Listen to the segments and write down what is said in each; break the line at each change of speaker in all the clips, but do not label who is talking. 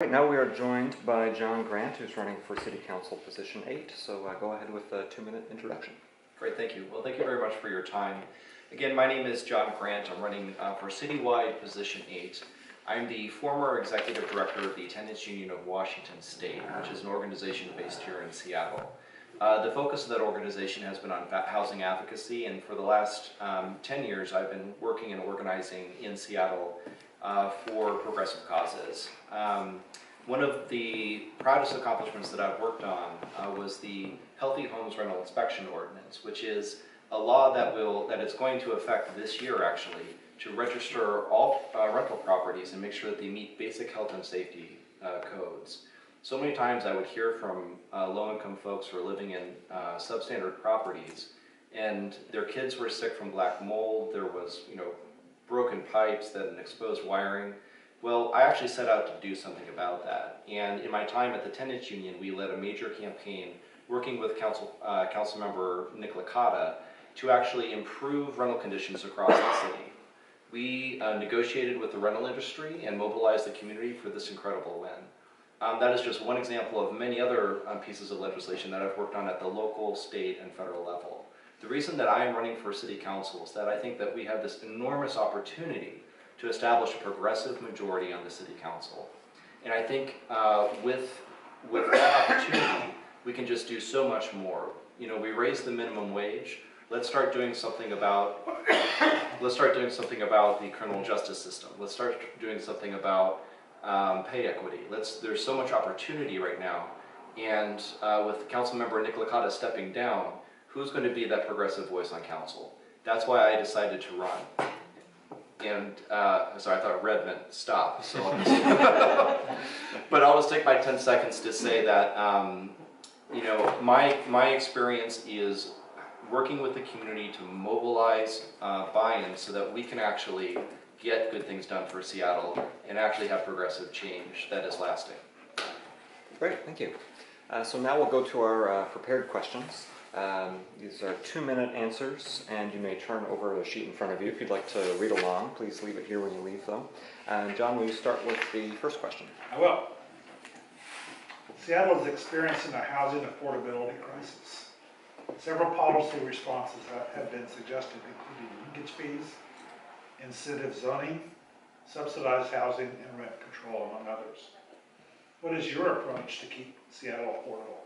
Right, now we are joined by Jon Grant, who's running for City Council position eight. So uh, go ahead with a two-minute introduction.
Great, thank you. Well, thank you very much for your time. Again, my name is Jon Grant. I'm running uh, for citywide position eight. I'm the former executive director of the Tenants Union of Washington State, which is an organization based here in Seattle. Uh, the focus of that organization has been on housing advocacy, and for the last um, 10 years, I've been working and organizing in Seattle uh, for progressive causes. Um, one of the proudest accomplishments that I've worked on uh, was the Healthy Homes Rental Inspection Ordinance, which is a law that will that is going to affect this year actually to register all uh, rental properties and make sure that they meet basic health and safety uh, codes. So many times I would hear from uh, low-income folks who are living in uh, substandard properties, and their kids were sick from black mold. There was, you know, broken pipes that and exposed wiring. Well, I actually set out to do something about that. And in my time at the tenants union, we led a major campaign working with council uh, council member Nick Licata to actually improve rental conditions across the city. We uh, negotiated with the rental industry and mobilized the community for this incredible win. Um, that is just one example of many other um, pieces of legislation that I've worked on at the local, state, and federal level. The reason that I am running for city council is that I think that we have this enormous opportunity to establish a progressive majority on the city council. And I think uh, with, with that opportunity, we can just do so much more. You know, we raise the minimum wage. Let's start doing something about, let's start doing something about the criminal justice system. Let's start doing something about um, pay equity. Let's, there's so much opportunity right now. And uh, with Councilmember Nick Licata stepping down, who's going to be that progressive voice on council? That's why I decided to run. And, uh, sorry, I thought red meant stop, so. I'll just- But I'll just take my ten seconds to say that, um, you know, my, my experience is working with the community to mobilize, uh, buy-in so that we can actually get good things done for Seattle and actually have progressive change that is lasting.
Great, thank you. Uh, so now we'll go to our uh, prepared questions. Um, these are two-minute answers, and you may turn over the sheet in front of you if you'd like to read along. Please leave it here when you leave, though. And Jon, will you start with the first question?
I will. Seattle is experiencing a housing affordability crisis. Several policy responses have been suggested, including linkage fees, incentive zoning, subsidized housing, and rent control, among others. What is your approach to keep Seattle affordable?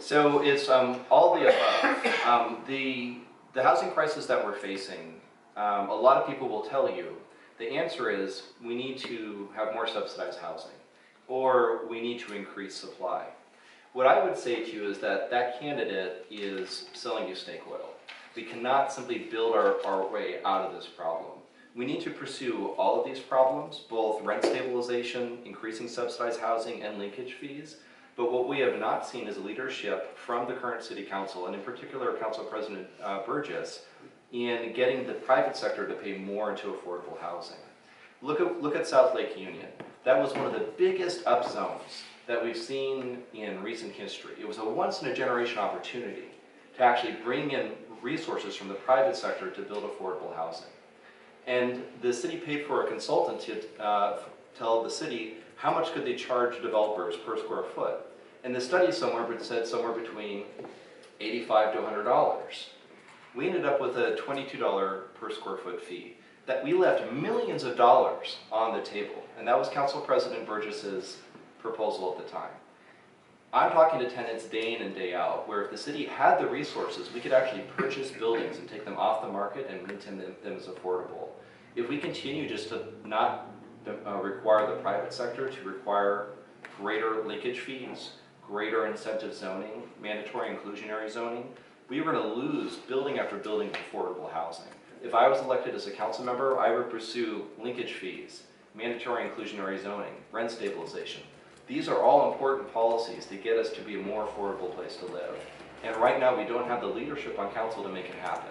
So it's um, all the above. Um, the, the housing crisis that we're facing, um, a lot of people will tell you the answer is we need to have more subsidized housing or we need to increase supply. What I would say to you is that that candidate is selling you snake oil. We cannot simply build our, our way out of this problem. We need to pursue all of these problems, both rent stabilization, increasing subsidized housing, and linkage fees. But what we have not seen is leadership from the current city council, and in particular Council President uh, Burgess, in getting the private sector to pay more into affordable housing. Look at, look at South Lake Union. That was one of the biggest upzones that we've seen in recent history. It was a once in a generation opportunity to actually bring in resources from the private sector to build affordable housing. And the city paid for a consultant to uh, tell the city how much could they charge developers per square foot. And the study somewhere but said somewhere between 85 to 100 dollars. We ended up with a $22 per square foot fee that we left millions of dollars on the table. And that was Council President Burgess's proposal at the time. I'm talking to tenants day in and day out, where if the city had the resources, we could actually purchase buildings and take them off the market and maintain them, them as affordable. If we continue just to not uh, require the private sector to require greater linkage fees, greater incentive zoning, mandatory inclusionary zoning, we were going to lose building after building of affordable housing. If I was elected as a council member, I would pursue linkage fees, mandatory inclusionary zoning, rent stabilization. These are all important policies to get us to be a more affordable place to live. And right now, we don't have the leadership on council to make it happen.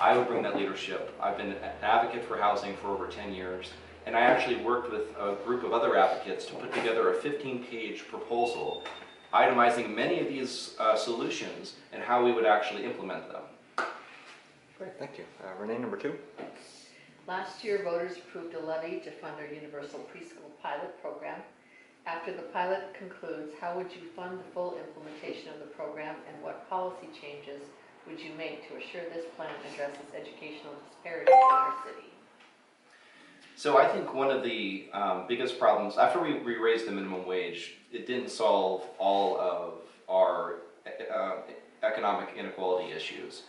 I would bring that leadership. I've been an advocate for housing for over 10 years, and I actually worked with a group of other advocates to put together a 15-page proposal itemizing many of these uh, solutions and how we would actually implement them.
Great, thank you. Uh, Renee, number two.
Last year, voters approved a levy to fund our universal preschool pilot program. After the pilot concludes, how would you fund the full implementation of the program and what policy changes would you make to assure this plan addresses educational disparities in our city?
So I think one of the um, biggest problems, after we, we raised the minimum wage, it didn't solve all of our uh, economic inequality issues.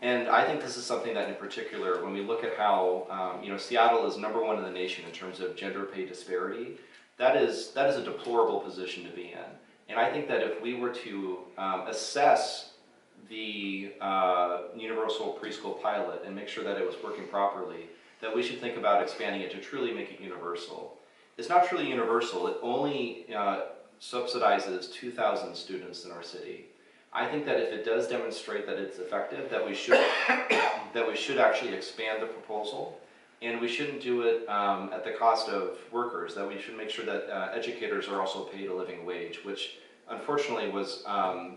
And I think this is something that in particular, when we look at how, um, you know, Seattle is number one in the nation in terms of gender pay disparity, that is, that is a deplorable position to be in. And I think that if we were to um, assess the uh, universal preschool pilot and make sure that it was working properly, that we should think about expanding it to truly make it universal. It's not truly universal, it only uh, subsidizes 2,000 students in our city. I think that if it does demonstrate that it's effective, that we should, that we should actually expand the proposal. And we shouldn't do it um, at the cost of workers, that we should make sure that uh, educators are also paid a living wage, which unfortunately was, um,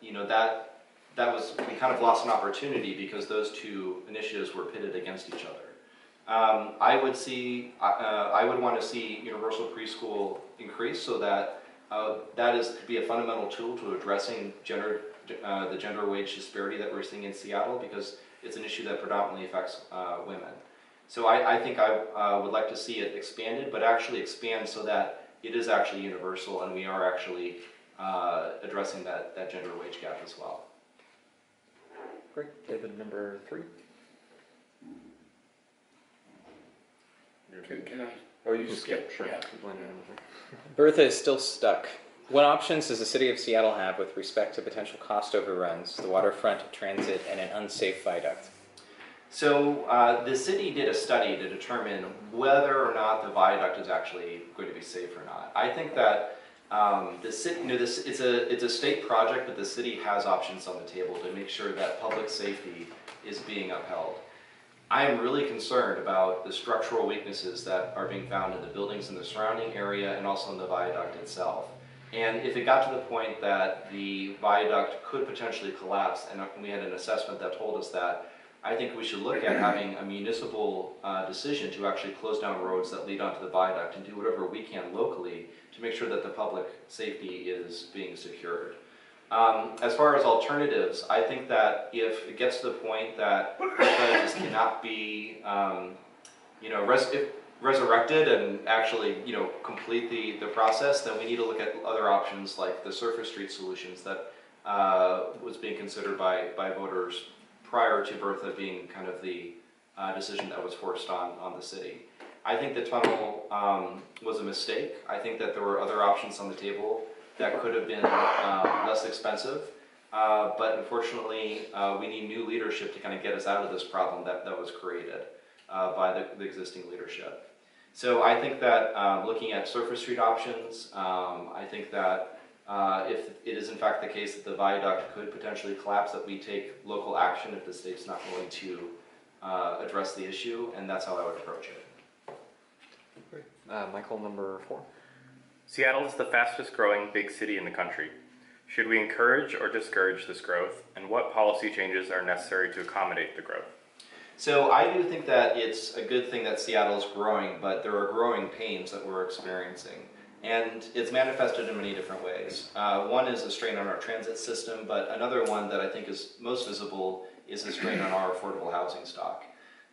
you know, that, that was, we kind of lost an opportunity because those two initiatives were pitted against each other. Um, I would see, uh, I would want to see universal preschool increase so that uh, that is could be a fundamental tool to addressing gender, uh, the gender wage disparity that we're seeing in Seattle because it's an issue that predominantly affects uh, women. So I, I think I uh, would like to see it expanded, but actually expand so that it is actually universal and we are actually uh, addressing that, that gender wage gap as well.
Great. David, number three.
Can, can I?
Oh, you can skip, sure.
Yeah.
Keep going to number three.
Bertha is still stuck. What options does the city of Seattle have with respect to potential cost overruns, the waterfront transit, and an unsafe viaduct?
So uh, the city did a study to determine whether or not the viaduct is actually going to be safe or not. I think that um, the city, you know, this it's a it's a state project, but the city has options on the table to make sure that public safety is being upheld. I am really concerned about the structural weaknesses that are being found in the buildings in the surrounding area and also in the viaduct itself. And if it got to the point that the viaduct could potentially collapse, and we had an assessment that told us that, I think we should look at having a municipal uh, decision to actually close down roads that lead onto the viaduct and do whatever we can locally to make sure that the public safety is being secured. Um, as far as alternatives, I think that if it gets to the point that just cannot be, um, you know, res- resurrected and actually, you know, complete the, the process, then we need to look at other options like the surface street solutions that uh, was being considered by, by voters prior to Bertha being kind of the uh, decision that was forced on, on the city. I think the tunnel um, was a mistake. I think that there were other options on the table that could have been uh, less expensive. Uh, but unfortunately, uh, we need new leadership to kind of get us out of this problem that, that was created uh, by the, the existing leadership. So I think that um, looking at surface street options, um, I think that uh, if it is in fact the case that the viaduct could potentially collapse, that we take local action if the state's not willing to uh, address the issue, and that's how I would approach it.
Uh, Michael, number four.
Seattle is the fastest growing big city in the country. Should we encourage or discourage this growth, and what policy changes are necessary to accommodate the growth?
So I do think that it's a good thing that Seattle is growing, but there are growing pains that we're experiencing. And it's manifested in many different ways. Uh, one is a strain on our transit system, but another one that I think is most visible is a strain on our affordable housing stock.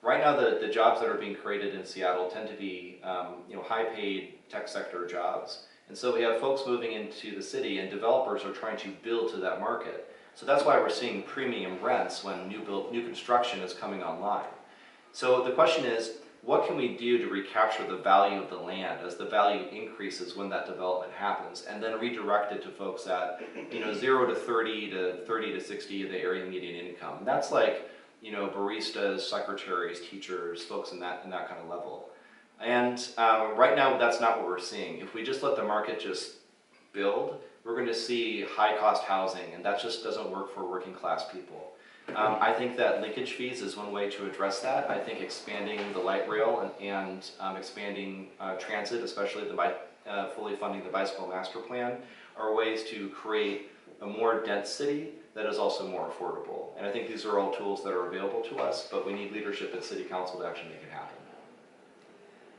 Right now, the, the jobs that are being created in Seattle tend to be um, you know, high paid tech sector jobs. And so we have folks moving into the city and developers are trying to build to that market. So that's why we're seeing premium rents when new build, new construction is coming online. So the question is, what can we do to recapture the value of the land as the value increases when that development happens and then redirect it to folks at you know 0 to 30 to 30 to 60 of the area median income. That's like you know baristas, secretaries, teachers, folks in that in that kind of level. And um, right now that's not what we're seeing. If we just let the market just build, we're going to see high cost housing and that just doesn't work for working class people. Um, I think that linkage fees is one way to address that. I think expanding the light rail and, and um, expanding uh, transit, especially the uh, fully funding the bicycle master plan, are ways to create a more dense city that is also more affordable. And I think these are all tools that are available to us, but we need leadership at city council to actually make it happen.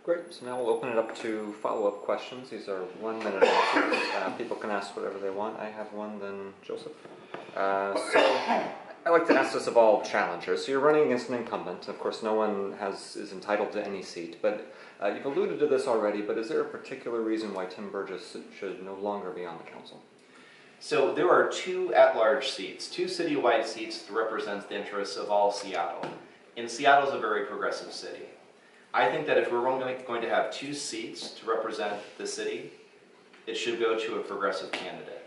Great, so now we'll open it up to follow-up questions. These are one-minute answers. Uh, people can ask whatever they want. I have one, then Joseph. Uh, so I like to ask this of all challengers. So you're running against an incumbent. Of course, no one has is entitled to any seat, but uh, you've alluded to this already. But is there a particular reason why Tim Burgess should no longer be on the council?
So there are two at-large seats, two citywide seats that represent the interests of all Seattle. And Seattle's a very progressive city. I think that if we're only going to have two seats to represent the city, it should go to a progressive candidate.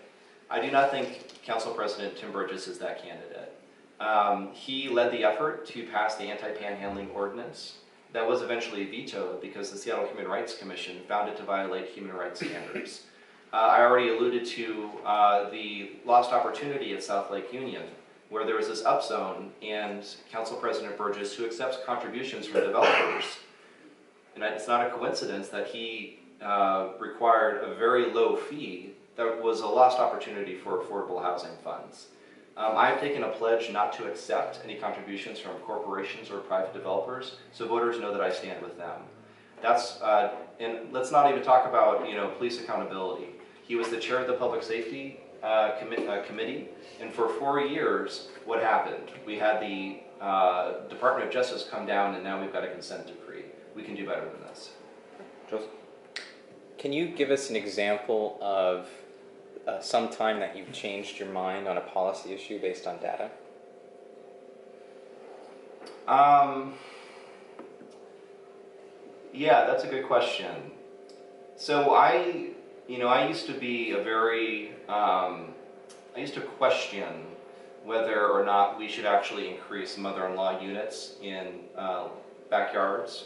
I do not think Council President Tim Burgess is that candidate. Um, he led the effort to pass the anti-panhandling ordinance that was eventually vetoed because the Seattle Human Rights Commission found it to violate human rights standards. Uh, I already alluded to uh, the lost opportunity at South Lake Union, where there was this upzone, and Council President Burgess, who accepts contributions from developers, and it's not a coincidence that he uh, required a very low fee that was a lost opportunity for affordable housing funds. Um, I've taken a pledge not to accept any contributions from corporations or private developers, so voters know that I stand with them. That's, uh, and let's not even talk about, you know, police accountability. He was the chair of the Public Safety uh, commi- uh, Committee, and for four years, what happened? We had the uh, Department of Justice come down, and now we've got a consent decree. We can do better than this.
Joseph?
Can you give us an example of uh, some time that you've changed your mind on a policy issue based on data?
Um, yeah, that's a good question. So I, you know, I used to be a very, um, I used to question whether or not we should actually increase mother-in-law units in uh, backyards.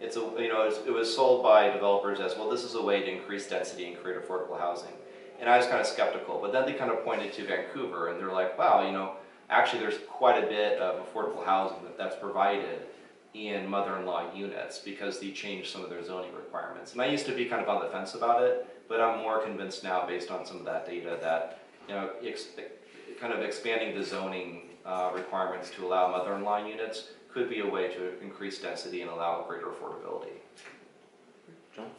It's a, you know, it's, it was sold by developers as well. This is a way to increase density and create affordable housing. And I was kind of skeptical, but then they kind of pointed to Vancouver, and they're like, wow, you know, actually there's quite a bit of affordable housing that, that's provided in mother-in-law units because they changed some of their zoning requirements. And I used to be kind of on the fence about it, but I'm more convinced now based on some of that data that, you know, kind of expanding the zoning uh, requirements to allow mother-in-law units could be a way to increase density and allow greater affordability.
John?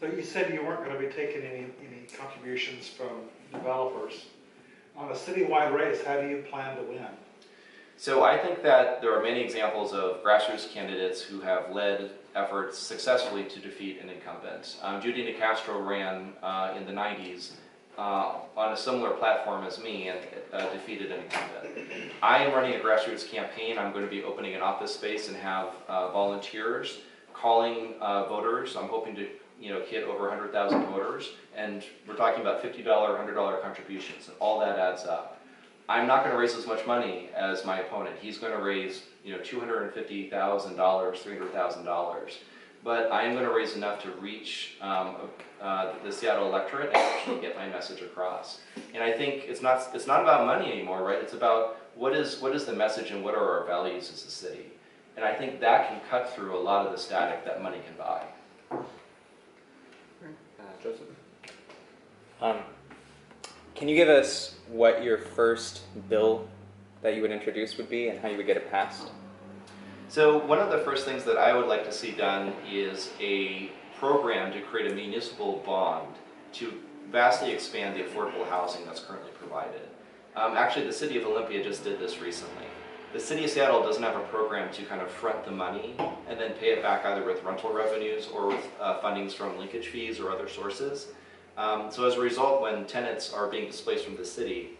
So you said you weren't gonna be taking any, any contributions from developers. On a citywide race, how do you plan to win?
So I think that there are many examples of grassroots candidates who have led efforts successfully to defeat an incumbent. Um, Judy Nicastro ran uh, in the 90s uh, on a similar platform as me and uh, defeated an incumbent. I am running a grassroots campaign. I'm going to be opening an office space and have uh, volunteers calling uh, voters. I'm hoping to you know hit over 100,000 voters, and we're talking about $50, $100 contributions, and all that adds up. I'm not going to raise as much money as my opponent. He's going to raise you know $250,000, $300,000. But I am going to raise enough to reach um, uh, the Seattle electorate and actually get my message across. And I think it's not it's not about money anymore, right? It's about what is what is the message and what are our values as a city. And I think that can cut through a lot of the static that money can buy.
Uh, Joseph?
Um, can you give us what your first bill that you would introduce would be and how you would get it passed?
So one of the first things that I would like to see done is a program to create a municipal bond to vastly expand the affordable housing that's currently provided. Um, actually, the city of Olympia just did this recently. The city of Seattle doesn't have a program to kind of front the money and then pay it back either with rental revenues or with uh, fundings from linkage fees or other sources. Um, so as a result, when tenants are being displaced from the city,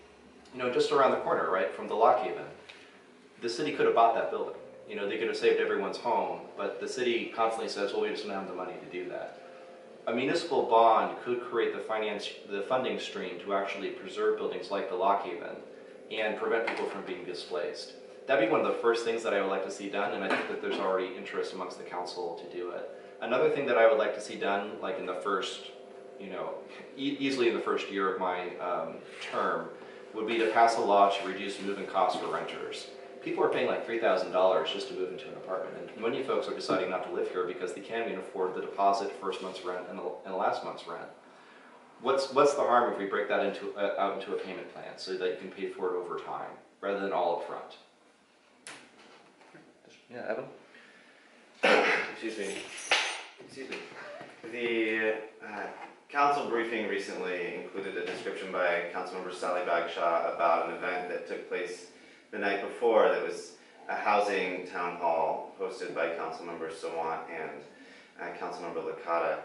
you know, just around the corner, right, from the Lock Haven, the city could have bought that building. You know, they could have saved everyone's home, but the city constantly says, well, we just don't have the money to do that. A municipal bond could create the finance, the funding stream to actually preserve buildings like the Lock Haven and prevent people from being displaced. That'd be one of the first things that I would like to see done, and I think that there's already interest amongst the council to do it. Another thing that I would like to see done, like in the first, you know, e- easily in the first year of my um, term, would be to pass a law to reduce moving costs for renters. People are paying like three thousand dollars just to move into an apartment, and many folks are deciding not to live here because they can't even afford the deposit, first month's rent, and the, and the last month's rent. What's what's the harm if we break that into uh, out into a payment plan so that you can pay for it over time rather than all up front?
Yeah, Evan?
excuse me, Excuse me. The uh, council briefing recently included a description by Councilmember Sally Bagshaw about an event that took place the night before that was a housing town hall hosted by Councilmember Sawant and uh, Councilmember Licata.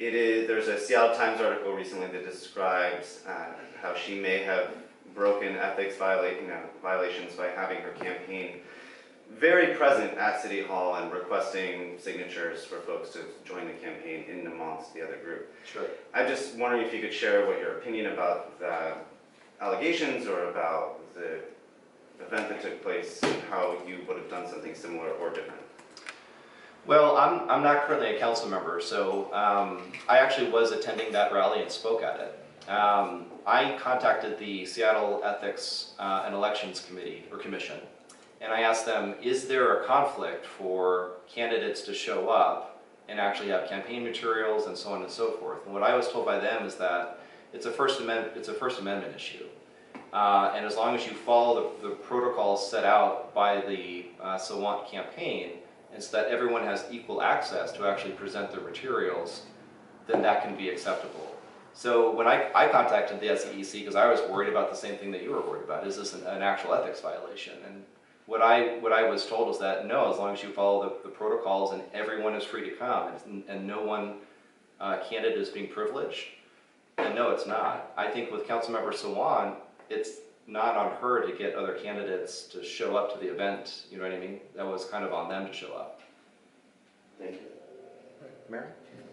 It is, there's a Seattle Times article recently that describes uh, how she may have broken ethics viola- you know, violations by having her campaign very present at City Hall and requesting signatures for folks to join the campaign in amongst the other group.
Sure.
I'm just wondering if you could share what your opinion about the allegations or about the event that took place, and how you would have done something similar or different.
Well, I'm, I'm not currently a council member, so um, I actually was attending that rally and spoke at it. Um, I contacted the Seattle Ethics uh, and Elections Committee or Commission, and I asked them, is there a conflict for candidates to show up and actually have campaign materials and so on and so forth? And what I was told by them is that it's a First Amendment, it's a First Amendment issue. Uh, and as long as you follow the, the protocols set out by the uh, Sawant campaign, and so that everyone has equal access to actually present their materials, then that can be acceptable. So when I, I contacted the SEEC, because I was worried about the same thing that you were worried about, is this an, an actual ethics violation? And what I, what I was told was that no, as long as you follow the, the protocols and everyone is free to come, and, and no one uh, candidate is being privileged, then no, it's not. I think with Councilmember Sawant, it's not on her to get other candidates to show up to the event, you know what I mean? That was kind of on them to show up.
Thank you.
Mary?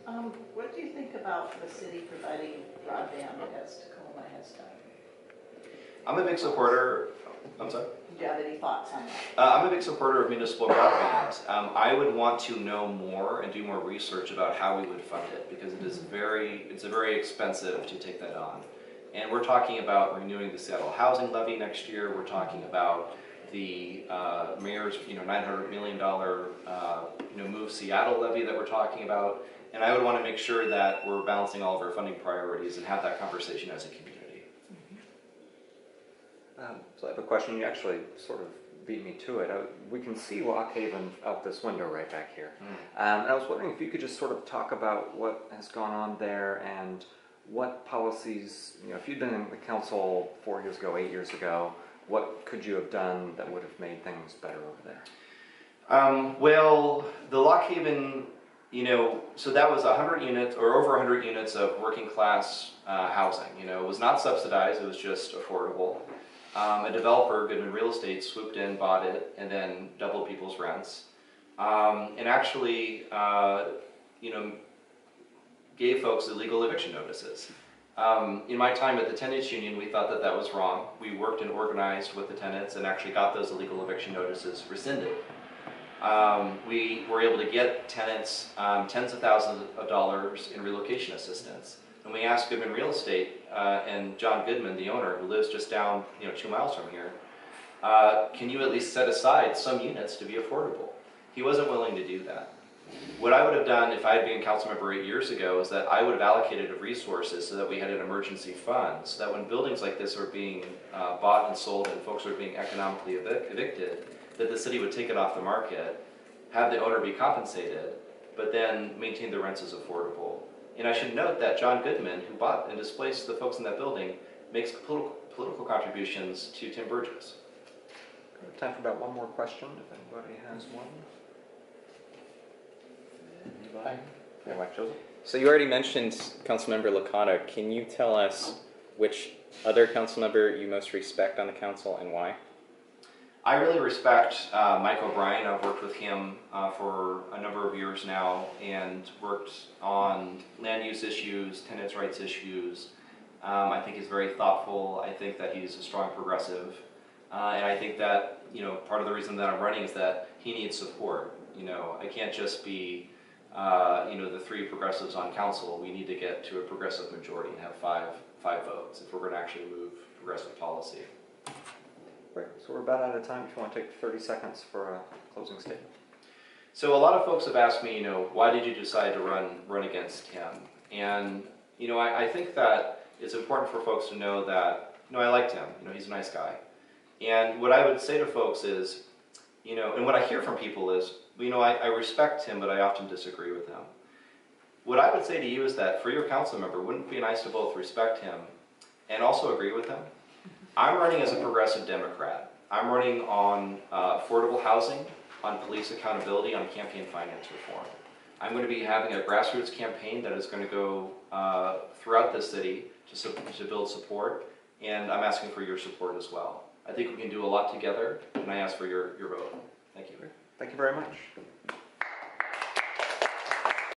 Um, what do you think about the city providing broadband as Tacoma has done?
I'm a big supporter, I'm sorry?
Do you have any thoughts on that?
Uh, I'm a big supporter of municipal broadband. Um, I would want to know more and do more research about how we would fund it because it is very, it's a very expensive to take that on. And we're talking about renewing the Seattle housing levy next year. We're talking about the uh, mayor's, you know, nine hundred million dollar, uh, you know, move Seattle levy that we're talking about. And I would want to make sure that we're balancing all of our funding priorities and have that conversation as a community.
Um, so I have a question. You actually sort of beat me to it. I, we can see Lock Haven out this window right back here. Um, and I was wondering if you could just sort of talk about what has gone on there and what policies, you know, if you'd been in the council four years ago, eight years ago, what could you have done that would have made things better over there?
Um, well, the Lock Haven, you know, so that was 100 units or over 100 units of working class uh, housing. You know, it was not subsidized, it was just affordable. Um, a developer, Goodman Real Estate, swooped in, bought it, and then doubled people's rents. Um, and actually, uh, you know, gave folks illegal eviction notices. Um, in my time at the tenants union, we thought that that was wrong. We worked and organized with the tenants and actually got those illegal eviction notices rescinded. Um, we were able to get tenants um, tens of thousands of dollars in relocation assistance. And we asked Goodman Real Estate uh, and John Goodman, the owner, who lives just down, you know, two miles from here, uh, can you at least set aside some units to be affordable? He wasn't willing to do that. What I would have done if I had been council member eight years ago is that I would have allocated resources so that we had an emergency fund, so that when buildings like this are being uh, bought and sold and folks are being economically evic- evicted, that the city would take it off the market, have the owner be compensated, but then maintain the rents as affordable. And I should note that John Goodman, who bought and displaced the folks in that building, makes political contributions to Tim Burgess.
Time for about one more question, if anybody has one. Anybody? Yeah, Mike Joseph?
So you already mentioned Councilmember Licata. Can you tell us which other council member you most respect on the council and why?
I really respect uh, Mike O'Brien. I've worked with him uh, for a number of years now and worked on land use issues, tenants' rights issues. Um, I think he's very thoughtful. I think that he's a strong progressive. Uh, and I think that, you know, part of the reason that I'm running is that he needs support. You know, I can't just be, uh, you know, the three progressives on council. We need to get to a progressive majority and have five, five votes if we're going to actually move progressive policy.
Great, so we're about out of time. If you want to take 30 seconds for a closing statement.
So a lot of folks have asked me, you know, why did you decide to run run against him? And you know, I, I think that it's important for folks to know that you know I liked him. You know, he's a nice guy. And what I would say to folks is, you know, and what I hear from people is, you know, I, I respect him, but I often disagree with him. What I would say to you is that for your council member, wouldn't it be nice to both respect him and also agree with him? I'm running as a progressive Democrat. I'm running on uh, affordable housing, on police accountability, on campaign finance reform. I'm going to be having a grassroots campaign that is going to go uh, throughout the city to, to build support, and I'm asking for your support as well. I think we can do a lot together, and I ask for your, your vote. Thank you.
Thank you very much.